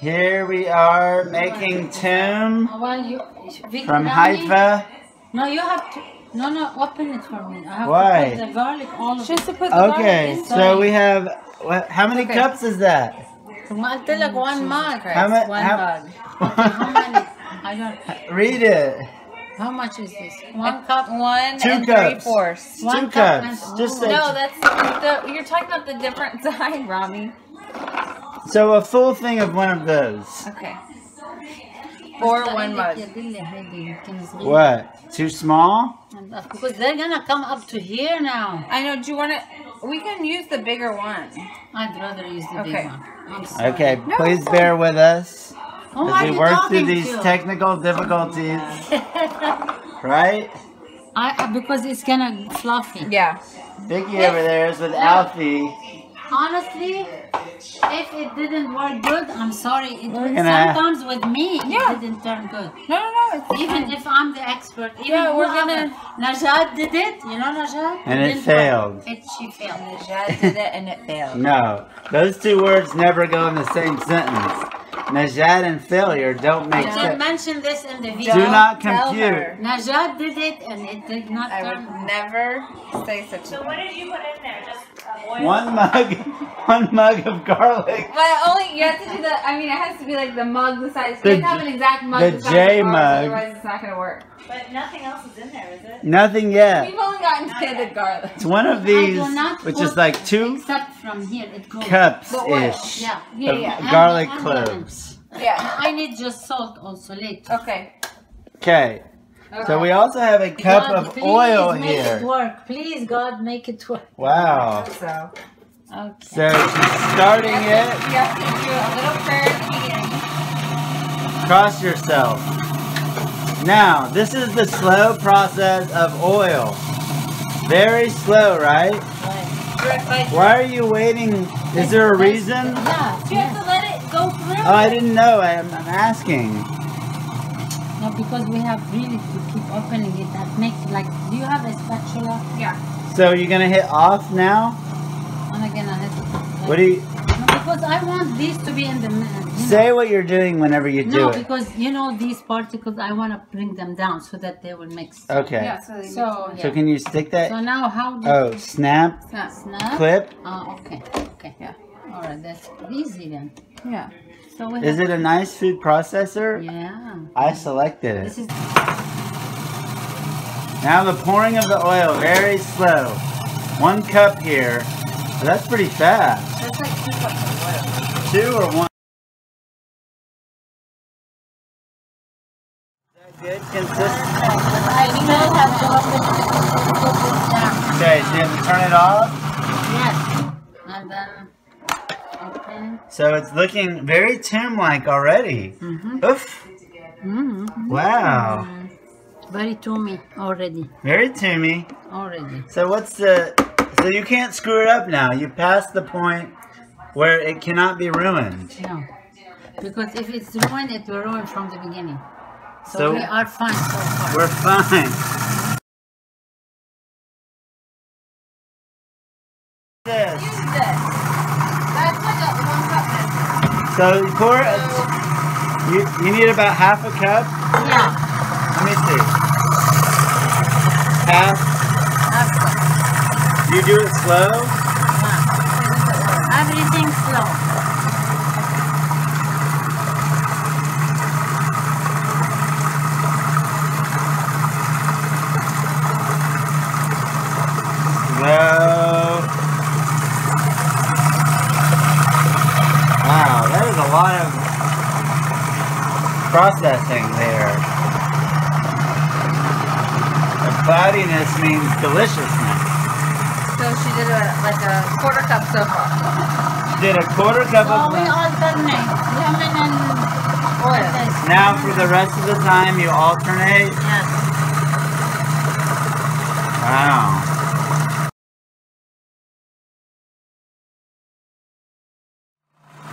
Here we are making Toom from Haifa. No, you have to. No, no, open it for me. I have Why? to put the garlic all over. Just to put Okay, so we have. What, how many okay. cups is that? I feel like one mug. Right? How ma- one how, mug. how many? I don't. Read it. How much is this? One cup, one two and cups. three fourths. One oh, two cup. And, oh. Just no, that's the, you're talking about the different side, Rami. So a full thing of one of those. Okay. Or one mug. What? Too small? Because they're gonna come up to here now. I know. Do you want to? We can use the bigger one. I'd rather use the big Okay. one. I'm. Okay, No, please it's bear with us Who as we work through these to? technical difficulties. Right? I, I- because it's gonna fluffy. Yeah. Vicky over there is with Alfie. Honestly, if it didn't work good, I'm sorry. It We're gonna- sometimes with me Yeah. it didn't turn good. No, no, no. It's Even if I'm the expert, even Yeah, we're gonna- Najat did it. You know Najat? And it didn't failed. It she failed. Najat did it and it failed. No, those two words never go in the same sentence. Najat and failure don't make I did mention this in the video. Do not tell compute. her. Najat did it and it did not I turn. would never say such a So what did you put in there? Just uh, oil? One mug, one mug of garlic. But only you have to do the. I mean, it has to be like the mug the size. The You have to have an exact mug the the size J of mug. Otherwise, it's not gonna work. But nothing else is in there, is it? Nothing yet. We've only gotten to the garlic. It's one of these, which is like two Except from here, it goes. cups ish Yeah, of yeah. garlic and lemon. cloves. Yeah. I need just salt also later. Okay. Okay, so we also have a cup God, of please oil make it here. work. Please, God, make it work. Wow. So Okay. So she's starting it. you have to do a little prayer at the beginning. Cross yourself. Now, this is the slow process of oil. Very slow, right? Right. Why are you waiting? Is there a reason? Yeah, You have to let it go through. Oh, I didn't know. I'm, I'm asking. No, because we have really to keep opening it. That make like. Do you have a spatula? Yeah. So you're gonna hit off now? And again, I have to. What do you No, because I want these to be in the. mi- You know, say? What you're doing whenever you do no, it? because you know these particles, I want to bring them down so that they will mix. Okay. Yeah. So, So, mix So can you stick that? So now how do Oh, snap, it. snap? clip. Oh, okay, okay, Yeah. All right, that's easy then. Yeah. So Is it a nice food processor? Yeah. I selected This it. is Now the pouring of the oil, very slow. One cup here. Well, that's pretty fast. That's like two cups of oil. Two or one? Is that good? Consistent? I still have to open put this. Okay, so you have to turn it off. Yes. And then open. So it's looking very toom-like already. Mm-hmm. Oof. Mm-hmm. Wow. Very toomy already. Very toomy. Already. So what's the... So you can't screw it up now. You passed the point where it cannot be ruined. No. Because if it's ruined, it will ruin from the beginning. So, So- we are fine so far. We're fine. So you pour it. You, you need about half a cup. Yeah. Let me see. Half. That's You do it slow. good. Everything slow. Slow. Wow, that is a lot of processing there. The cloudiness means deliciousness. So she did a, like a quarter cup so far. Did a quarter cup So of we alternate lemon and Oil. this. Now for the rest of the time you alternate. Yes. Wow.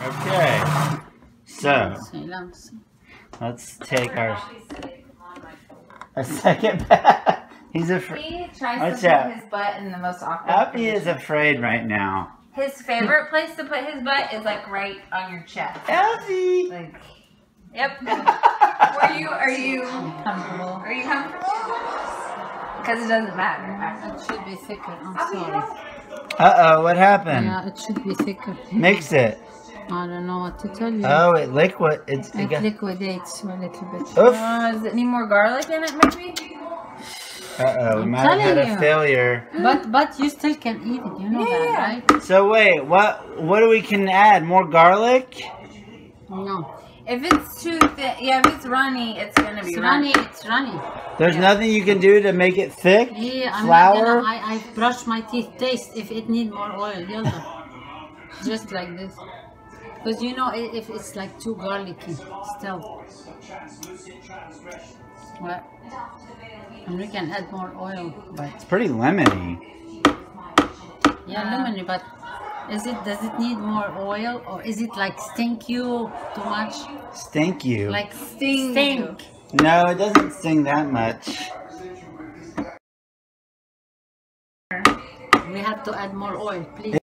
Okay. So So, let's- let's take our a second bath. He's afraid. He tries Watch to out. put his butt in the most awkward. Happy is afraid right now. His favorite place to put his butt is like right on your chest. Elsie! Like, yep. Were you? Are you? Comfortable. Are you comfortable? Because it doesn't matter. It should be thicker. I'm sorry. Uh-oh, what happened? Yeah, it should be thicker. Mix it. I don't know what to tell you. Oh, it liquid. It's it it got, liquidates a little bit. Oof. Uh, does it need more garlic in it, maybe? Uh-oh, we I'm might have had a you. failhi But but you still can eat it. You know Yeah. that, right? So wait, what what do we can add? More garlic? No. If it's too thick, yeah, if it's runny, it's gonna be It's runny. runny. It's runny. There's Yeah. nothing you can do to make it thick? Yeah, I'm Flour? gonna. I I brush my teeth. Taste if it need more oil. Yalla. Just like this. Because you know if it's like too garlicky still. What? And we can add more oil, but It's pretty lemony. yeah, lemony. But is it? Does it need more oil, or is it like stink you too much? Stink you. Like Sting stink. no, it doesn't sting that much. We have to add more oil, please.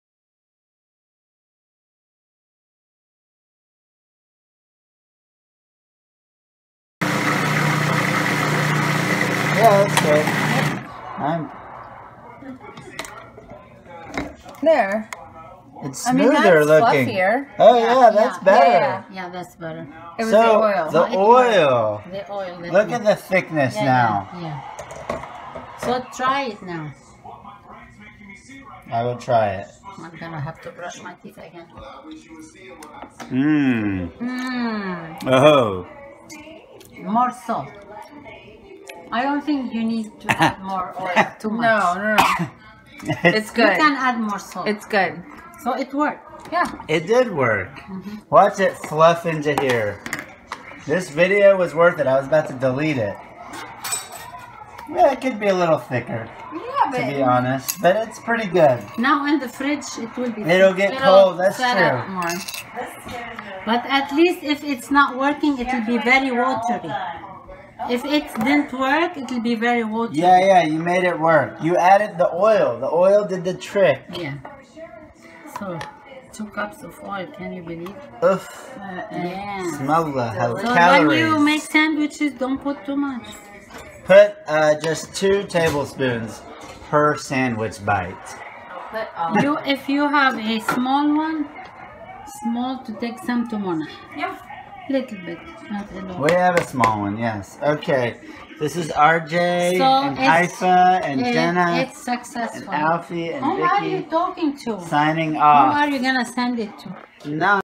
Yeah, that's good. I'm, There. it's I mean, smoother that's looking. fluffier. Oh yeah, that's yeah, better. yeah, Yeah, yeah, that's better. It was so the oil. the oil. The oil. that Look we- at the thickness Yeah, now. Yeah, yeah. So try it now. I will try it. I'm gonna have to brush my teeth again. Mmm. Mmm. Oh. More salt. I don't think you need to add more oil. Too much. No, no, no. It's good. You can add more salt. It's good. so it worked. Yeah. It did work. Mm-hmm. Watch it fluff into here. This video was worth it. I was about to delete it. Yeah, it could be a little thicker, Yeah, to be honest, but it's pretty good. Now in the fridge it will be. It'll get it'll cold, that's true. more. But at least if it's not working, it will be very watery. If it didn't work, it will be very watery. Yeah, yeah, you made it work. You added the oil. The oil did the trick. Yeah. So two cups of oil. Can you believe? Oof. Yeah. Smell the how So calories. when you make sandwiches, don't put too much. Put uh, just two tablespoons per sandwich bite. Put all. You, if you have a small one, small to take some to Mona. Yeah. Little bit, not a lot. We have a small one, yes. Okay. This is RJ So and Haifa and It- Jenna it's successful. and Alfie and Who are you talking to? signing off. Who are you gonna send it to? No.